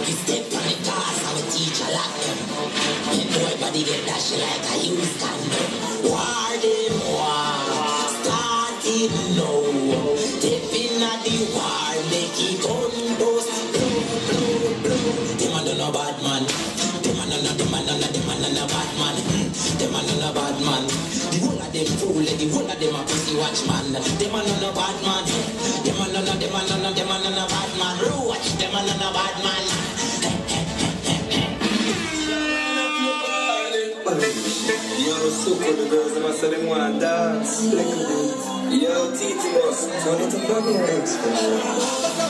Take it step the gas, I'm a teacher like them. Hit boy body get dash like a I use them. War them war, start it now. Tip in at the war, make it on those blow, blow. blue. Them a done a bad man. Them a done a, them a done a, them a done a bad man. Them a done a bad man. The whole of them fool, the whole of them a pussy watchman. Them a done a bad man. Yo, super the girls, them I say them wanna. Yo, Titi Boss, turn it to bubble expression.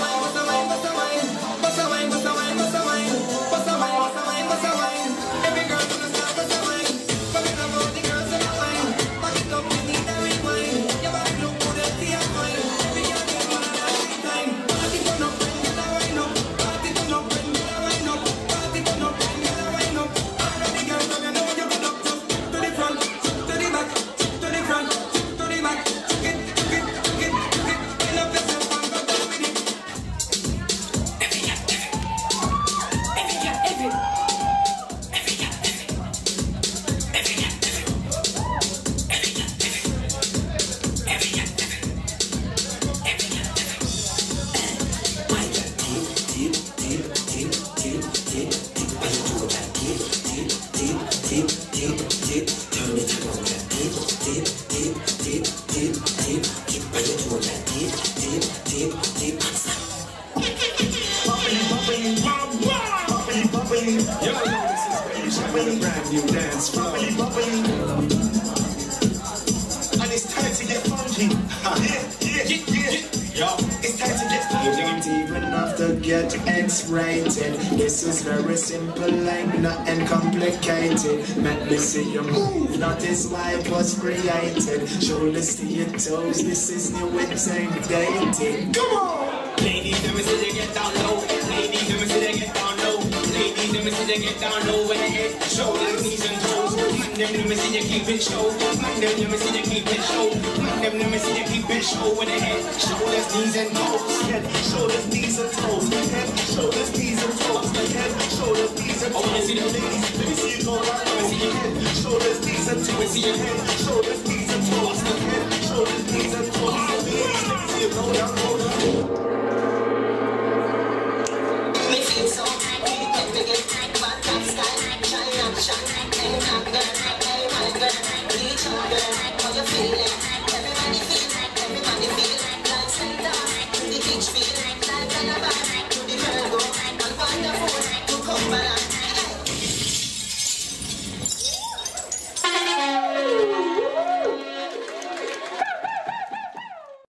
Brand new dance floor. And it's time to get funky. Yeah, get X-rated. This is very simple, ain't nothing complicated. Let me see you move, that is why it was created. Shoulders to your toes, this is new, ain't dated. Come on! Ladies, let me see you get down low. Ladies, let me see you get down low. Ladies, let me see you get down low when they head, shoulders, knees and toes them, let me see you keep it show. Smack them, let me see you keep it show. Smack them, let me see you keep it show. With the head, shoulders, knees, and toes. Head, shoulders, knees, and toes. Head, shoulders, knees, and toes. Head, shoulders, knees, and toes. I wanna see the ladies. Let me see you go round. Let me see your head, shoulders, knees, and toes. Let me see your head, shoulders, knees, and toes. Head, shoulders, knees, and toes. Let me see you go down, go down. Me feel so tight, can't get tight, but. Sunlight,